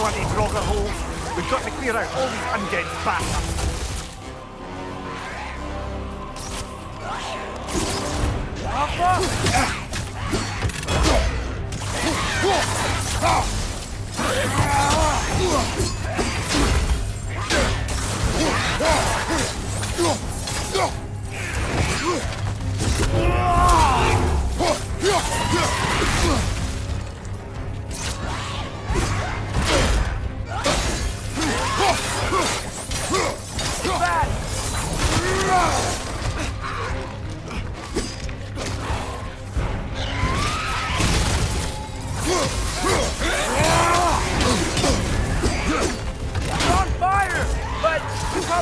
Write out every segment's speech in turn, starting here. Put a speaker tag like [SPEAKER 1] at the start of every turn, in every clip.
[SPEAKER 1] bloody Draugr holes. We've got to clear out all these undead bastards.
[SPEAKER 2] You're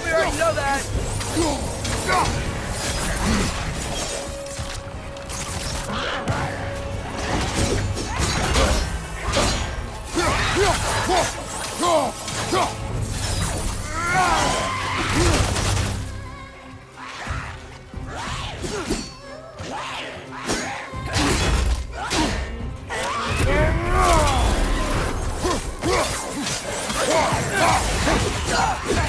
[SPEAKER 2] probably already know that.
[SPEAKER 1] I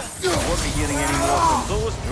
[SPEAKER 1] won't be hearing any more from those.